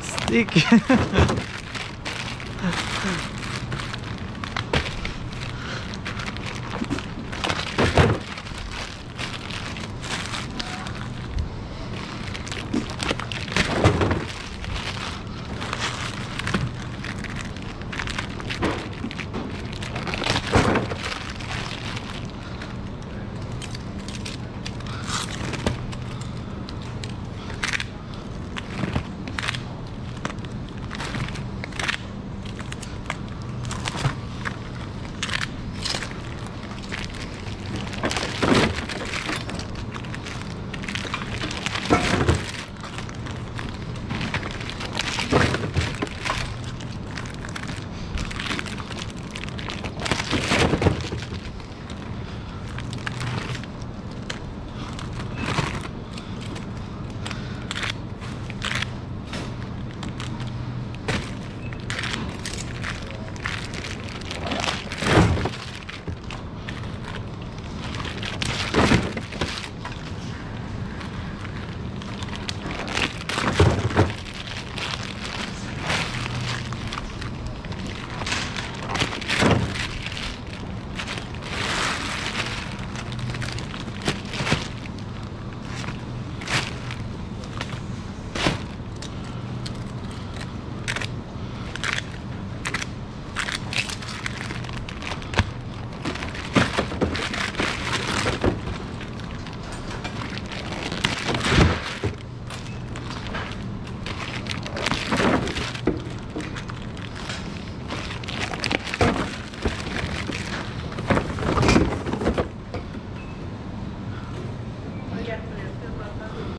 Stick.